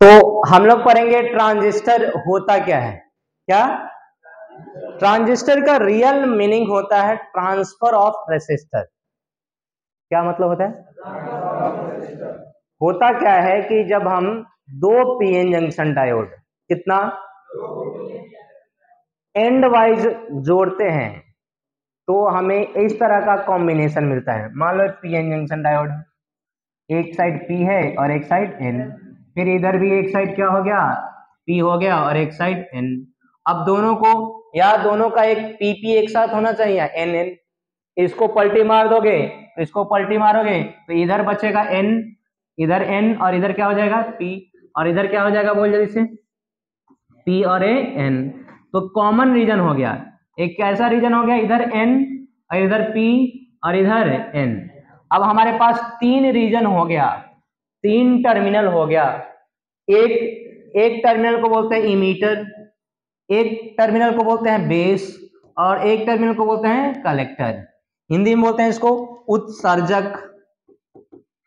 तो हम लोग पढ़ेंगे ट्रांजिस्टर होता क्या है? क्या? ट्रांजिस्टर का रियल मीनिंग होता है ट्रांसफ़र ऑफ़ रेसिस्टर क्या मतलब होता है? होता क्या है कि जब हम दो पीएन जंक्शन डायोड कितना? एंड वाइज जोड़ते हैं तो हमें इस तरह का कॉम्बिनेशन मिलता है। मान लो पीएन जंक्शन डायोड एक साइड पी है और एक साइड एन फिर इधर भी एक साइड क्या हो गया? पी हो गया और एक साइड एन अब दोनों को, या दोनों का एक पी पी एक साथ होना चाहिए एन एन इसको पलटी मार दोगे तो इसको पलटी मारोगे तो इधर बचेगा एन इधर एन और इधर क्या हो जाएगा? पी और इधर क्या हो जाएगा बोल जल्दी से? पी और ए एन तो कॉमन रीजन हो गया। एक कैसा रीजन हो गया? इधर एन और इधर पी और इधर एन अब हमारे पास तीन रीजन हो गया। तीन टर्मिनल हो गया। एक एक टर्मिनल को बोलते हैं इमीटर एक टर्मिनल को बोलते हैं बेस, और एक टर्मिनल को बोलते हैं कलेक्टर। हिंदी में बोलते हैं इसको उत्सर्जक।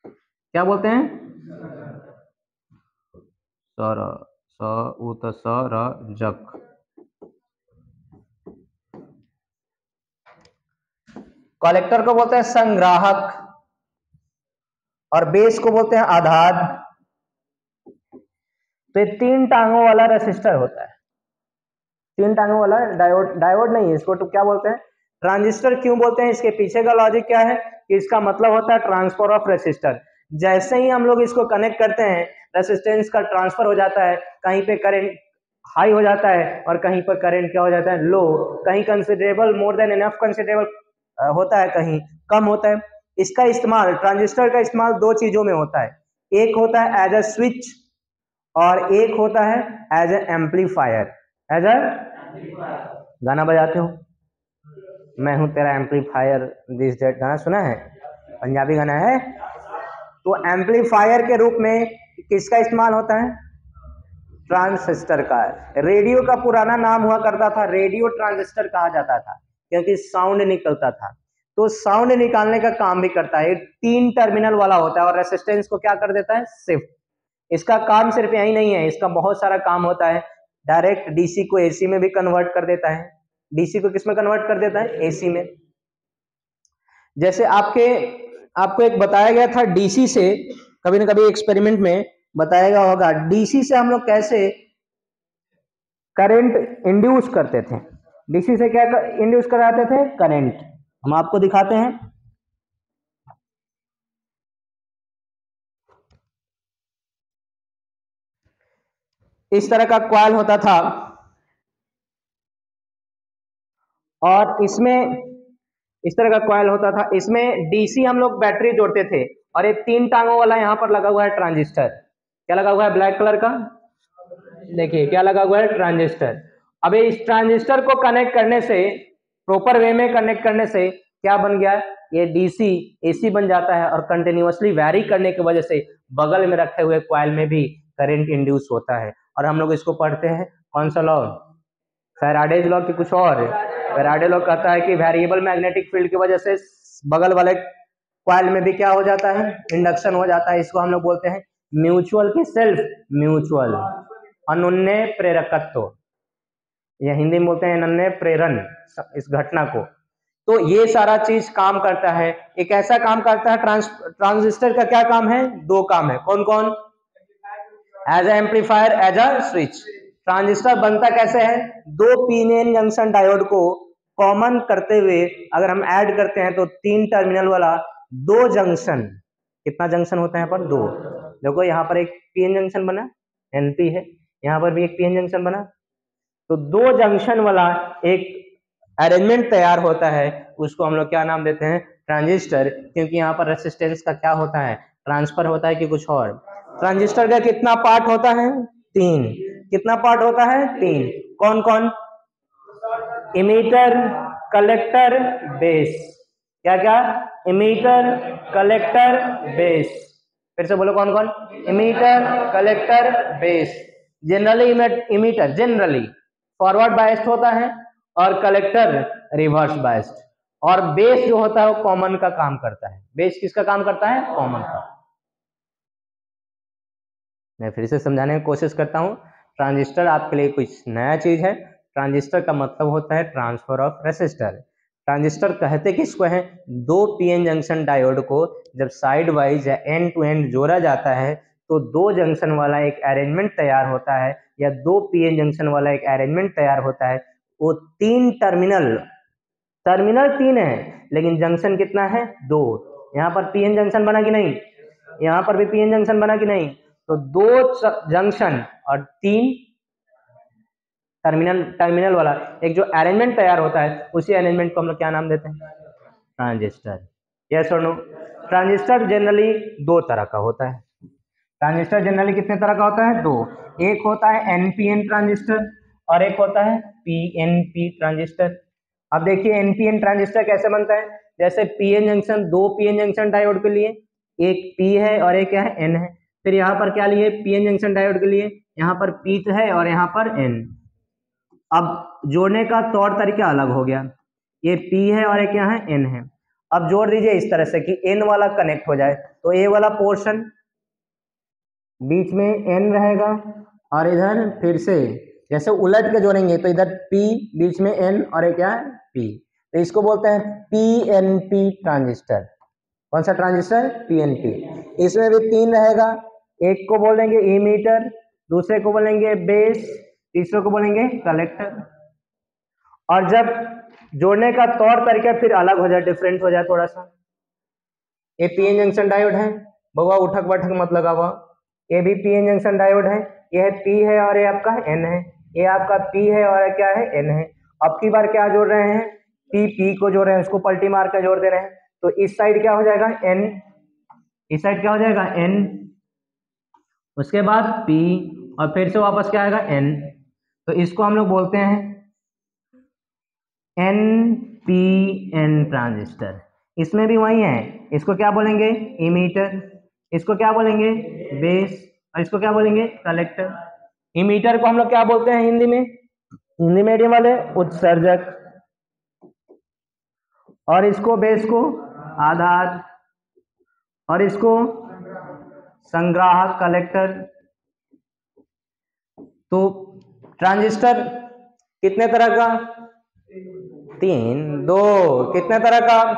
क्या बोलते हैं? सर, स उत्सर्जक कलेक्टर को बोलते हैं संग्राहक। और बेस को बोलते हैं आधार। तो ये तीन टांगों वाला रेसिस्टर होता है। तीन टांगों वाला डायोड डायोड नहीं है इसको तो क्या बोलते हैं? ट्रांजिस्टर क्यों बोलते हैं? इसके पीछे का लॉजिक क्या है? कि इसका मतलब होता है ट्रांसफ़र ऑफ़ रेसिस्टर जैसे ही हम लोग इसको कनेक्ट करते हैं रेसिस्टेंस का ट्रांसफ़र हो जाता है, कहीं पे करंट हाई हो जाता है और कहीं पर करंट क्या हो जाता है? लो कहीं considerable more than enough considerable होता है, कहीं कम होता है। इसका इस्तेमाल, ट्रांजिस्टर का इस्तेमाल दो चीज़ों में होता है। एक होता है एज अ स्विच और एक होता है as a amplifier as a गाना बजाते हो? मैं हूँ तेरा एम्पलीफायर दिस डेट गाना सुना है? पंजाबी गाना है? तो एम्पलीफायर के रूप में किसका इस्तेमाल होता है? ट्रांजिस्टर का। रेडियो का पुराना नाम हुआ करता था, रेडियो ट्रांजिस्टर कहा जाता था, क्योंकि साउंड निकलता था। तो साउंड निकालने का काम भी करता है। तीन टर्मिनल वाला होता है और रेसिस्टेंस को क्या कर देता है? शिफ्ट इसका काम सिर्फ़ यही नहीं है, इसका बहुत सारा काम होता है। डायरेक्ट डीसी को एसी में भी कन्वर्ट कर देता है। डीसी को किसमें कन्वर्ट कर देता है? एसी में। जैसे आपके, आपको एक बताया गया था डीसी से, कभी ना कभी एक्सपेरिमेंट में बताया गया होगा डीसी से हम लोग कैसे करंट इंड्यूस करते थे? डीसी से क्या इंड्यूस कराते थे? करंट हम आपको दिखाते हैं। इस तरह का क्वाल होता था। और इसमें, इस तरह का क्वाइल होता था। इसमें डीसी हम लोग बैटरी जोड़ते थे और एक तीन टांगों वाला यहाँ पर लगा हुआ है ट्रांजिस्टर। क्या लगा हुआ है ब्लैक कलर का? देखिए, क्या लगा हुआ है ट्रांजिस्टर? अब, इस ट्रांजिस्टर को कनेक्ट करने से प्रॉपर वे में कनेक्ट करने से क्या बन गया? ये डीसी एसी बन जाता है और कंटिन्यूसली वैरी करने की वजह से बगल में रखे हुए क्वाइल में भी करंट इंड्यूस होता है। और हम लोग इसको पढ़ते हैं। कौन सा लॉ फेराडेज लॉ की कुछ और। फेराडे लॉ कहता है कि वेरिएबल मैग्नेटिक फ़ील्ड की वजह से बगल वाले क्वाइल में भी क्या हो जाता है? इंडक्शन हो जाता है। इसको हम लोग बोलते हैं म्यूचुअल की सेल्फ म्यूचुअल अनुन्य प्रेरकत्व। या हिंदी में बोलते हैं अन्य प्रेरण, इस घटना को। तो ये सारा चीज़ काम करता है। एक ऐसा काम करता है, ट्रांस, ट्रांजिस्टर का क्या काम है? दो काम है। कौन कौन as a amplifier as a switch transistor बनता कैसे है? दो पीनेन जंक्शन डायोड को कॉमन करते हुए अगर हम ऐड करते हैं तो तीन टर्मिनल वाला दो जंक्शन कितना जंक्शन होता है यहाँ पर? दो। देखो यहाँ पर एक पीएन जंक्शन बना एनपी है। यहाँ पर भी एक पीएन जंक्शन बना। तो दो जंक्शन वाला एक अरेंजमेंट तैयार होता है, उसको हम लोग क्या नाम देते हैं? ट्रांजिस्टर क्योंकि यहाँ पर रेसिस्टेंस का क्या होता है? ट्रांसफ़र होता है कि कुछ और? ट्रांजिस्टर का कितना पार्ट होता है? तीन। कितना पार्ट होता है? तीन। कौन कौन? इमीटर कलेक्टर बेस क्या क्या इमीटर कलेक्टर बेस फिर से बोलो, कौन कौन? Emitter collector base generally emitter generally forward biased होता है और कलेक्टर रिवर्स बाइस्ड और बेस जो होता है वो कॉमन का काम करता है। बेस किसका काम करता है? कॉमन का। मैं फिर से समझाने की कोशिश करता हूँ। ट्रांजिस्टर आपके लिए कुछ नया चीज़ है। ट्रांजिस्टर का मतलब होता है ट्रांसफ़र ऑफ़ रेसिस्टर ट्रांजिस्टर कहते किसको है? दो पीएन जंक्शन डायोड को जब साइड वाइज या एंड टू एंड जोड़ा जाता है तो दो जंक्शन वाला एक अरेंजमेंट तैयार होता है या दो पीएन जंक्शन वाला एक अरेंजमेंट तैयार होता है, वो तीन टर्मिनल टर्मिनल तीन है, लेकिन जंक्शन कितना है? दो। यहाँ पर पीएन जंक्शन बना कि नहीं? यहाँ पर भी पीएन जंक्शन बना कि नहीं? तो दो जंक्शन और तीन टर्मिनल टर्मिनल वाला, एक जो अरेंजमेंट तैयार होता है, उसी अरेंजमेंट को हम लोग क्या नाम देते हैं? ट्रांजिस्टर यस और नो ट्रांजिस्टर जनरली दो तरह का होता है। ट्रांजिस्टर जनरली कितने तरह का होता है? दो। एक होता है एनपीएन ट्रांजिस्टर और एक होता है पीएनपी ट्रांजिस्टर। अब देखिए एनपीएन ट्रांजिस्टर कैसे बनता है? जैसे पीएन जंक्शन दो पीएन जंक्शन डायोड के लिए एक पी है और एक क्या है एन है। फिर यहाँ पर क्या लिए? पीएन जंक्शन डायोड के लिए यहाँ पर पी है और यहाँ पर एन अब जोड़ने का तौर तरीका अलग हो गया। ये पी है और एक यहाँ एन है। अब जोड़ दीजिए इस तरह से कि एन वाला कनेक्ट हो जाए। तो ए वाला पोर्शन बीच में एन रहेगा और इधर फिर से, जैसे उलट के जोड़ेंगे तो इधर पी बीच में एन और एक क्या पी तो इसको बोलते हैं पी एन पी ट्रांजिस्टर। कौन सा ट्रांजिस्टर? पी एन पी इसमें भी तीन रहेगा। एक को बोलेंगे इमीटर दूसरे को बोलेंगे बेस तीसरे को बोलेंगे कलेक्टर और जब जोड़ने का तौर तरीका फिर अलग हो जाए डिफरेंट हो जाए थोड़ा सा। ये पीएन जंक्शन डायोड है। बउआ उठक बैठक मत लगा हुआ ये भी पीएन जंक्शन डायोड है, ये है पी है और ये आपका एन है। ये आपका पी है और क्या है? एन है। अब की बार क्या जोड़ रहे हैं? पी पी को जोड़ रहे हैं, उसको पल्टी मार कर जोड़ दे रहे हैं। तो इस साइड क्या हो जाएगा? एन इस साइड क्या हो जाएगा? एन उसके बाद पी और फिर से वापस क्या आएगा? एन तो इसको हम लोग बोलते हैं एन पी एन ट्रांजिस्टर इसमें भी वही है। इसको क्या बोलेंगे? इमीटर इसको क्या बोलेंगे? बेस और इसको क्या बोलेंगे? कलेक्टर इमीटर को हम लोग क्या बोलते हैं हिंदी में? हिंदी मीडियम वाले, उत्सर्जक। और इसको बेस को आधार। और इसको संग्राहक कलेक्टर तो ट्रांजिस्टर कितने तरह का? तीन, दो। कितने तरह का?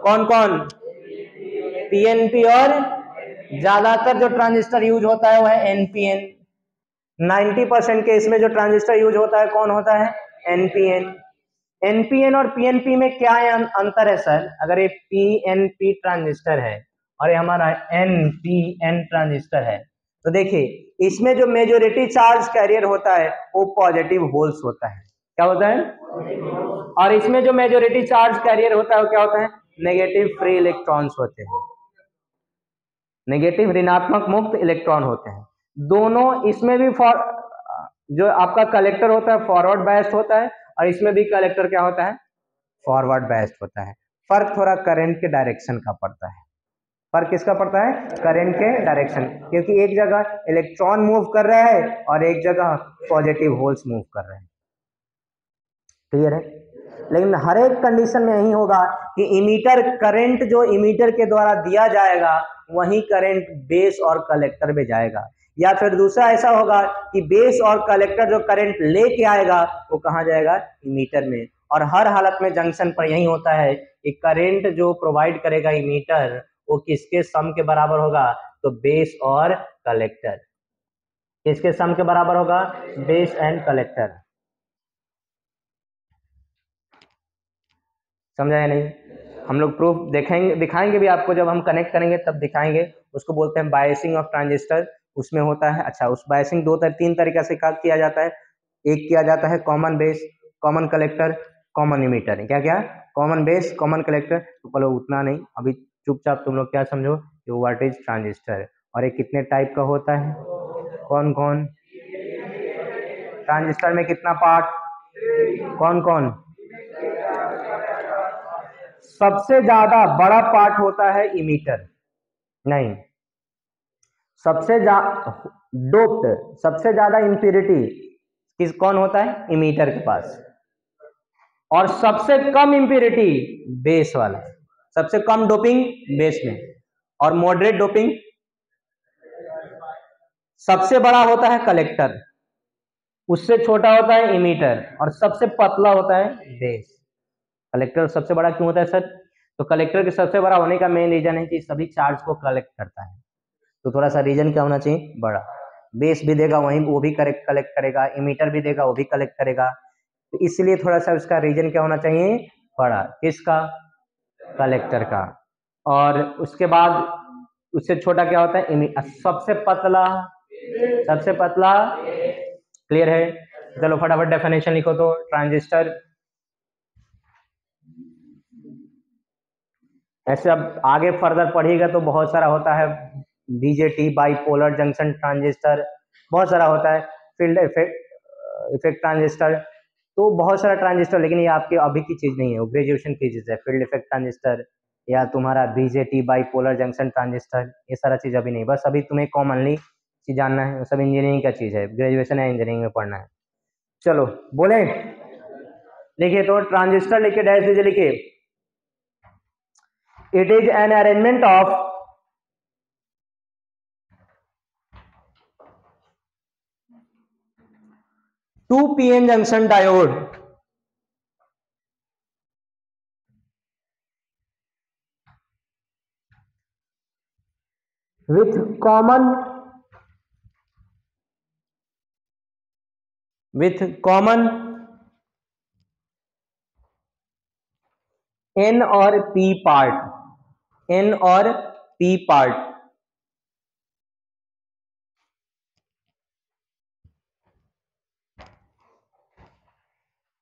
कौन कौन पीएनपी और ज़्यादातर जो ट्रांजिस्टर यूज़ होता है वह एनपीएन 90 परसेंट के इसमें जो ट्रांजिस्टर यूज़ होता है, कौन होता है? एनपीएन एनपीएन और पीएनपी में क्या अंतर है, सर? अगर ये पीएनपी ट्रांजिस्टर है और ये हमारा एनपीएन ट्रांजिस्टर है तो देखिए, इसमें जो मेजोरिटी चार्ज कैरियर होता है, वो पॉजिटिव होल्स होता है। क्या होता है? और इसमें जो मेजोरिटी चार्ज कैरियर होता है, वो क्या होता है? नेगेटिव फ्री इलेक्ट्रॉन्स होते हैं। नेगेटिव ऋणात्मक, मुक्त इलेक्ट्रॉन होते हैं। दोनों इसमें भी फॉर जो आपका कलेक्टर होता है फॉरवर्ड बेस्ट होता है, और इसमें भी कलेक्टर क्या होता है? फॉरवर्ड बेस्ट होता है। फ़र्क थोड़ा करंट के डायरेक्शन का पड़ता है। फ़र्क किसका पड़ता है? करंट के डायरेक्शन क्योंकि एक जगह इलेक्ट्रॉन मूव कर रहा है, और एक जगह पॉजिटिव होल्स मूव कर रहे हैं। क्लियर है? लेकिन हर एक कंडीशन में यही होगा कि इमीटर करंट जो इमीटर के द्वारा दिया जाएगा, वही करंट बेस और कलेक्टर में जाएगा। या फिर दूसरा ऐसा होगा कि बेस और कलेक्टर जो करंट लेके आएगा, वो कहाँ जाएगा? इमीटर में। और हर हालत में जंक्शन पर यही होता है कि करंट जो प्रोवाइड करेगा इमीटर वो किसके सम के बराबर होगा? तो बेस और कलेक्टर किसके सम के बराबर होगा? बेस एंड कलेक्टर समझा या नहीं? हम लोग प्रूफ देखेंगे दिखाएँगे भी आपको जब हम कनेक्ट करेंगे तब दिखाएँगे। उसको बोलते हैं बायसिंग ऑफ़ ट्रांजिस्टर उसमें होता है अच्छा उस बायसिंग दो तर, तीन तरीका से किया जाता है? एक किया जाता है common base common collector common emitter क्या क्या? कॉमन बेस कॉमन कलेक्टर तो चलो उतना नहीं अभी चुपचाप तुम लोग क्या समझो ये वाटेज ट्रांजिस्टर और ये कितने टाइप का होता है? कौन कौन? ट्रांजिस्टर में कितना पार्ट कौन कौन? सबसे ज़्यादा बड़ा पार्ट होता है इमीटर। नहीं। सबसे डोप्ड, सबसे ज़्यादा इंप्योरिटी किस, कौन होता है? इमीटर के पास। और सबसे कम इंप्योरिटी बेस वाला। सबसे कम डोपिंग बेस में। और मॉडरेट डोपिंग सबसे बड़ा होता है कलेक्टर उससे छोटा होता है इमीटर। और सबसे पतला होता है बेस। कलेक्टर सबसे बड़ा क्यों होता है सर? तो कलेक्टर के सबसे बड़ा होने का मेन रीजन है कि सभी चार्ज को कलेक्ट करता है। तो थोड़ा सा रीजन क्या होना चाहिए? बड़ा। बेस भी देगा, वहीं वो भी कलेक्ट कलेक्ट करेगा। इमीटर भी देगा, वो भी कलेक्ट करेगा। तो इसलिए थोड़ा सा उसका रीजन क्या होना चाहिए? बड़ा। किसका? कलेक्टर का। और उसके बाद उससे छोटा क्या होता है? सबसे पतला सबसे पतला क्लियर है? चलो फटाफट डेफिनेशन लिखो तो ट्रांजिस्टर ऐसे अब आगे फर्दर पढ़िएगा तो बहुत सारा होता है बीजेटी बाईपोलर जंक्शन ट्रांजिस्टर बहुत सारा होता है फ़ील्ड इफ़ेक्ट इफ़ेक्ट ट्रांजिस्टर तो बहुत सारा ट्रांजिस्टर लेकिन ये आपके अभी की चीज़ नहीं है, वो ग्रेजुएशन की चीज़ है फ़ील्ड इफ़ेक्ट ट्रांजिस्टर या तुम्हारा बीजेटी बाईपोलर जंक्शन ट्रांजिस्टर ये सारा चीज़ अभी नहीं, बस अभी तुम्हें कॉमनली चीज़ जानना है, सब इंजीनियरिंग का चीज़ है ग्रेजुएशन या इंजीनियरिंग में पढ़ना है। चलो, बोले? लिखिए तो ट्रांजिस्टर लिखिए डैश दीजिए लिखिए। It is an arrangement of two pn junction diode with common with common n और p part n और p part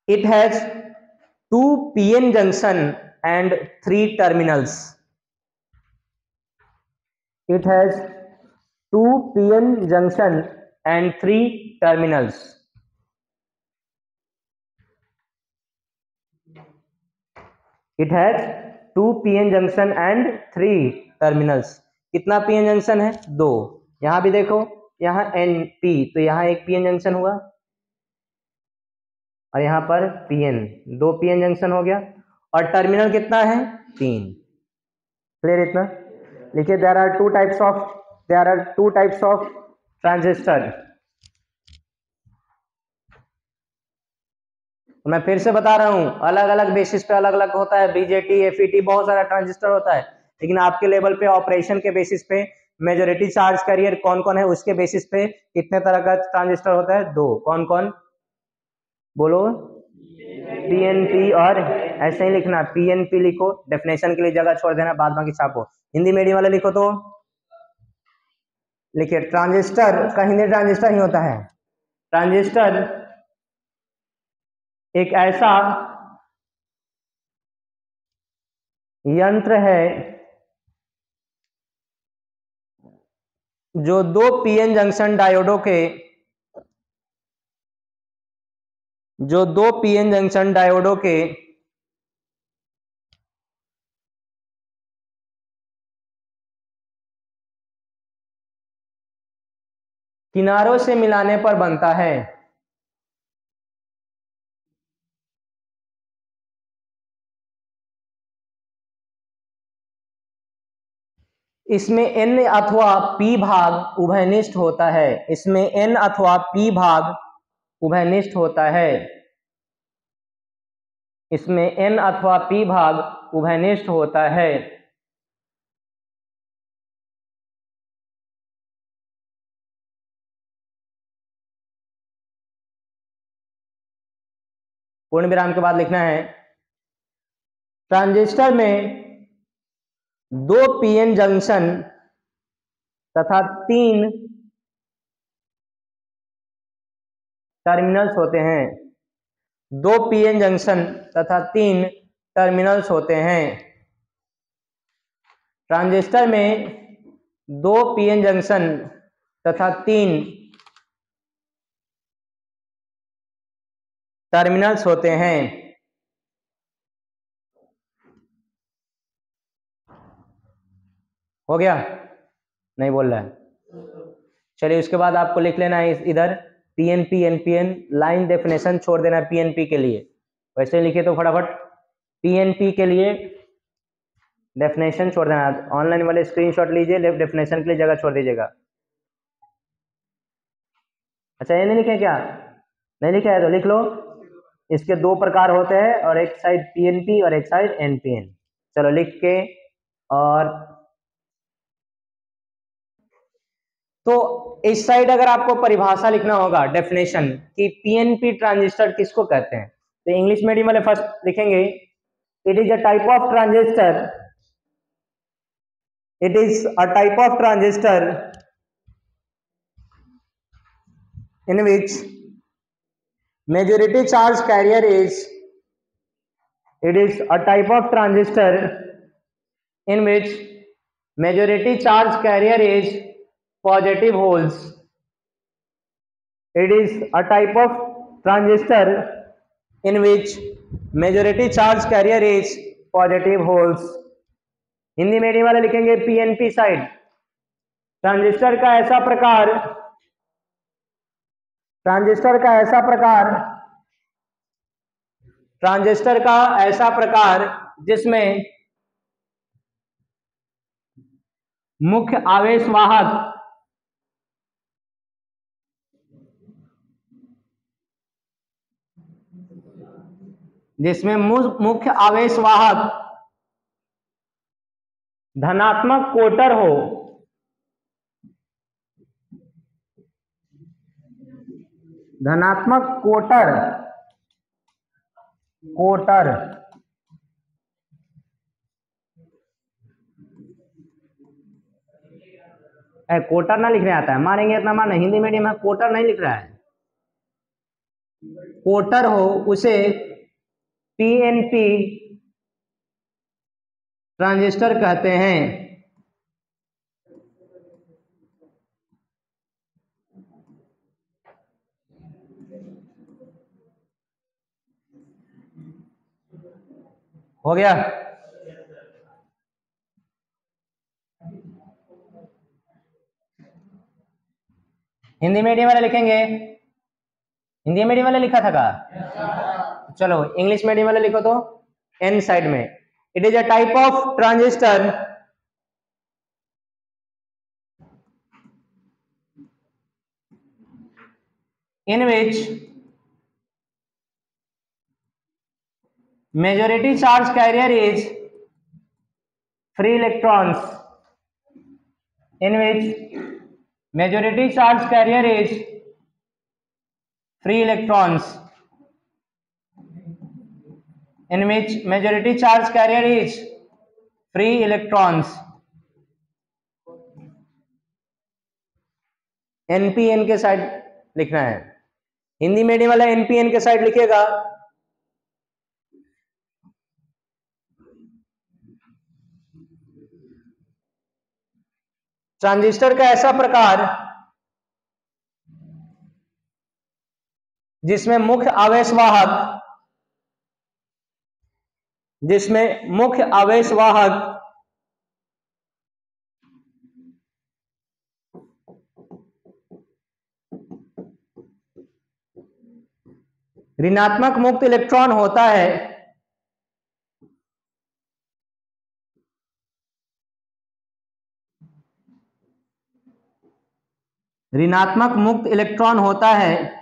It has two PN junction and three terminals. It has two PN junction and three terminals. It has two PN junction and three terminals. कितना PN junction है? दो। यहाँ भी देखो, यहाँ N P तो यहाँ एक पीएन जंक्शन हुआ। और यहाँ पर पीएन दो पीएन जंक्शन हो गया। और टर्मिनल कितना है? तीन। क्लियर इतना? लिखिए there are two types of there are two types of transistor मैं फिर से बता रहा हूँ अलग अलग बेसिस पे अलग अलग होता है बीजेटी एफईटी बहुत सारा ट्रांजिस्टर होता है। लेकिन आपके लेवल पे ऑपरेशन के बेसिस पे मेजोरिटी चार्ज करियर कौन कौन है, उसके बेसिस पे कितने तरह का ट्रांजिस्टर होता है? दो। कौन कौन बोलो पीएनपी और ऐसे ही लिखना। पीएनपी लिखो। डेफिनेशन के लिए जगह छोड़ देना बाद बाकी छापो। हिंदी मीडियम वाले लिखो तो। लिखिए ट्रांजिस्टर का हिंदी ट्रांजिस्टर ही होता है। ट्रांजिस्टर एक ऐसा यंत्र है जो दो पीएन जंक्शन डायोडों के, जो दो पीएन जंक्शन डायोडों के किनारों से मिलाने पर बनता है। इसमें एन अथवा पी भाग उभयनिष्ठ होता है। इसमें एन अथवा पी भाग उभयनिष्ठ होता है। इसमें एन अथवा पी भाग उभयनिष्ठ होता है। पूर्ण विराम के बाद लिखना है। ट्रांजिस्टर में दो पीएन जंक्शन तथा तीन टर्मिनल्स होते हैं। दो पीएन जंक्शन तथा तीन टर्मिनल्स होते हैं। ट्रांजिस्टर में दो पीएन जंक्शन तथा तीन टर्मिनल्स होते हैं। हो गया? नहीं बोल रहा है। चलिए, उसके बाद आपको लिख लेना है इधर P N P N P N line definition छोड़ देना पी एन पी के लिए। वैसे लिखे तो फटाफट। पी एन पी के लिए डेफिनेशन छोड़ देना। ऑनलाइन वाले स्क्रीनशॉट लीजिए डेफिनेशन के लिए जगह छोड़ दीजिएगा। अच्छा ये नहीं लिखे क्या? नहीं लिखा है तो लिख लो। इसके दो प्रकार होते हैं, और एक साइड पीएनपी और एक साइड एनपीएन चलो लिख के, और तो इस साइड अगर आपको परिभाषा लिखना होगा डेफिनेशन कि पीएनपी ट्रांजिस्टर किसको कहते हैं? तो इंग्लिश मीडियम वाले फ़र्स्ट लिखेंगे it is a type of transistor it is a type of transistor in which majority charge carrier is, it is a type of transistor in which majority charge carrier is positive holes it is a type of transistor in which majority charge carrier is positive holes Hindi medium वाले लिखेंगे PNP side transistor का ऐसा प्रकार transistor का ऐसा प्रकार transistor का ऐसा प्रकार जिसमें मुख्य आवेश वाहक जिसमें मुख्य आवेश वाहक धनात्मक कोटर हो। धनात्मक कोटर। कोटर। ए, कोटर ना लिखने आता है। मानेंगे इतना मारना हिंदी मीडियम में कोटर नहीं लिख रहा है। कोटर हो उसे पीएनपी ट्रांजिस्टर कहते हैं। हो गया? हिंदी मीडियम वाले लिखेंगे? हिंदी मीडियम वाले लिखा था का? चलो इंग्लिश मीडियम वाले लिखो तो एन साइड में। It is a type of transistor in which majority charge carrier is free electrons in which majority charge carrier is free electrons in which majority charge carrier is free electrons. NPN के side लिखना है। Hindi medium वाला NPN के side लिखेगा। Transistor का ऐसा प्रकार जिसमें मुख्य आवेश वाहक जिसमें मुख्य आवेश वाहक ऋणात्मक मुक्त इलेक्ट्रॉन होता है। ऋणात्मक मुक्त इलेक्ट्रॉन होता है।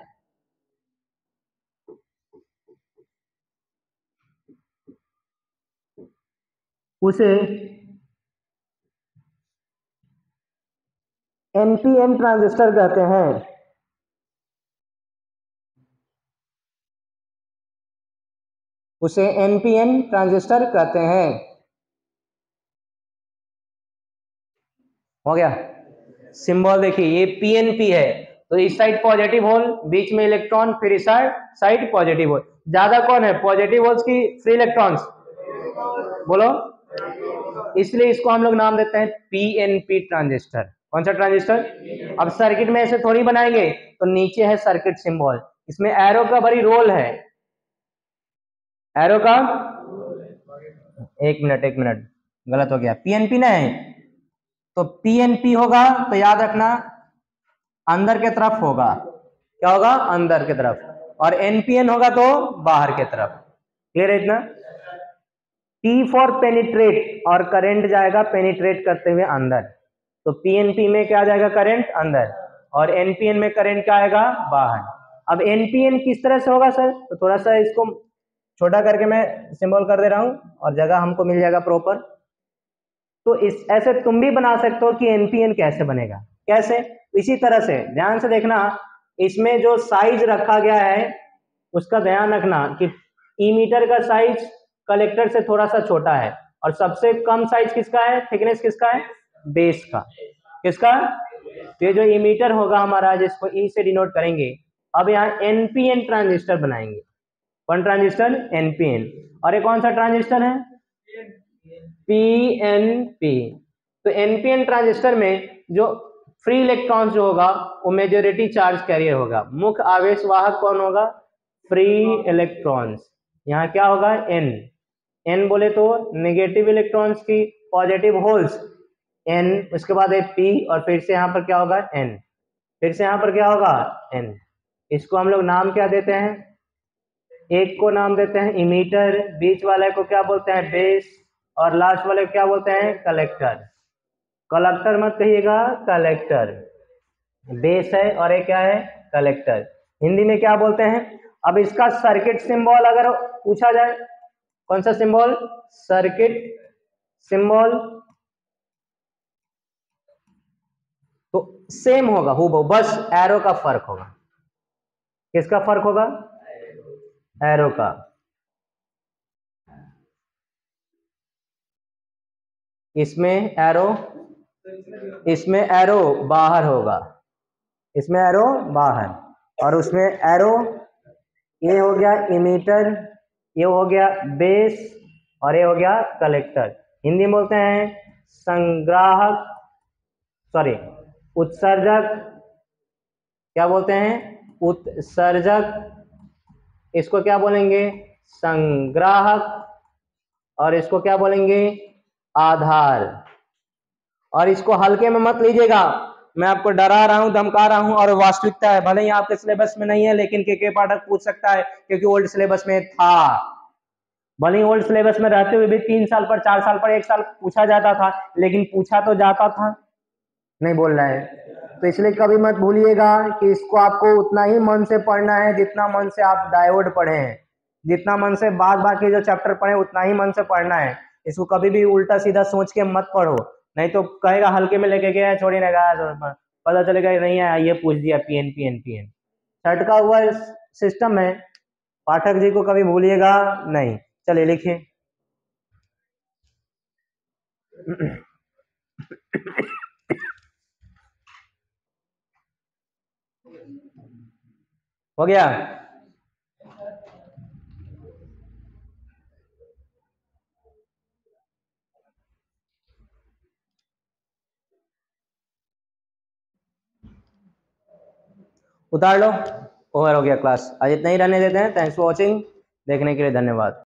उसे एनपीएन ट्रांजिस्टर कहते हैं। उसे एनपीएन ट्रांजिस्टर कहते हैं। हो गया। सिंबल देखिए, ये पीएनपी है। तो इस साइड पॉजिटिव होल बीच में इलेक्ट्रॉन फिर इस साइड पॉजिटिव होल ज़्यादा कौन है? पॉजिटिव होल्स की फ्री इलेक्ट्रॉन्स बोलो। इसलिए इसको हम लोग नाम देते हैं पीएनपी ट्रांजिस्टर। कौन सा ट्रांजिस्टर? अब सर्किट में ऐसे थोड़ी बनाएँगे तो नीचे है सर्किट सिंबल। इसमें एरो का बड़ी रोल है। एरो का? एक मिनट एक मिनट। गलत हो गया। पीएनपी ना है। तो पीएनपी होगा तो याद रखना, अंदर के तरफ़ होगा। क्या होगा? अंदर के तरफ़। और एनपीएन होगा तो बाहर के तरफ़। क्लियर है इतना? पी फॉर पेनिट्रेट और करंट जाएगा पेनिट्रेट करते हुए अंदर। तो पीएनपी में क्या जाएगा करंट अंदर। और एनपीएन में करंट क्या आएगा? बाहर। अब एनपीएन किस तरह से होगा सर? तो थोड़ा सा इसको छोटा करके मैं सिंबल कर दे रहा हूँ और जगह हमको मिल जाएगा प्रॉपर तो इस, ऐसे तुम भी बना सकते हो कि एनपीएन कैसे बनेगा। कैसे? इसी तरह से, ध्यान से देखना, इसमें जो साइज़ रखा गया है, उसका ध्यान रखना कि ई मीटर का साइज़ कलेक्टर से थोड़ा सा छोटा है। और सबसे कम साइज़ किसका है? थिकनेस किसका है? बेस का। किसका? तो ये जो इमीटर होगा हमारा, जिसको ई e से डिनोट करेंगे, अब यहाँ एनपीएन ट्रांजिस्टर बनाएँगे। कौन ट्रांजिस्टर एनपीएन और ये कौन सा ट्रांजिस्टर है? पीएनपी तो एनपीएन ट्रांजिस्टर में जो फ्री इलेक्ट्रॉन जो होगा, वो मेजोरिटी चार्ज कैरियर होगा। मुख्य आवेश वाहक कौन होगा? फ्री इलेक्ट्रॉन्स यहाँ क्या होगा? एन एन बोले तो नेगेटिव इलेक्ट्रॉन्स की पॉजिटिव होल्स एन उसके बाद है पी और फिर से यहाँ पर क्या होगा? एन फिर से यहाँ पर क्या होगा? एन इसको हम लोग नाम क्या देते हैं? एक को नाम देते हैं इमीटर बीच वाले को क्या बोलते हैं? बेस और लास्ट वाले क्या बोलते हैं? कलेक्टर कलेक्टर मत कहिएगा कलेक्टर बेस है और एक क्या है? कलेक्टर हिंदी में क्या बोलते हैं? अब इसका सर्किट सिंबल अगर पूछा जाए कौन सा सिंबल? Circuit symbol. तो सेम होगा हु बस एरो का फ़र्क होगा। किसका फ़र्क होगा? एरो का। इसमें एरो इसमें एरो बाहर होगा। इसमें एरो बाहर। और उसमें एरो ये हो गया इमीटर ये हो गया बेस और ये हो गया कलेक्टर। हिंदी में बोलते हैं संग्राहक सॉरी उत्सर्जक, क्या बोलते हैं? उत्सर्जक। इसको क्या बोलेंगे? संग्राहक और इसको क्या बोलेंगे? आधार। और इसको हल्के में मत लीजिएगा। मैं आपको डरा रहा हूँ, धमका रहा हूँ और वास्तविकता है। भले ही आपके सिलेबस में नहीं है, लेकिन के के पाठक पूछ सकता है, क्योंकि ओल्ड सिलेबस में था। भले ही ओल्ड सिलेबस में रहते हुए भी तीन साल पर, चार साल पर, एक साल पूछा जाता था, लेकिन पूछा तो जाता था। नहीं बोल रहा है। तो इसलिए कभी मत भूलिएगा कि इसको आपको उतना ही मन से पढ़ना है जितना मन से आप डायोड पढ़े हैं। जितना मन से बाद बाकी जो चैप्टर पढ़े उतना ही मन से पढ़ना है। इसको कभी भी उल्टा सीधा सोच के मत पढ़ो। नहीं तो कहेगा, हल्के में लेके गया छोड़ी ना गया पता चलेगा नहीं है ये पूछ दिया P N P N P N छटका हुआ सिस्टम है पाठक जी को कभी भूलिएगा? नहीं। चलिए लिखिए। हो गया? उतार लो ओवर हो गया क्लास आज इतना ही रहने देते हैं। थैंक्स फॉर वॉचिंग देखने के लिए धन्यवाद।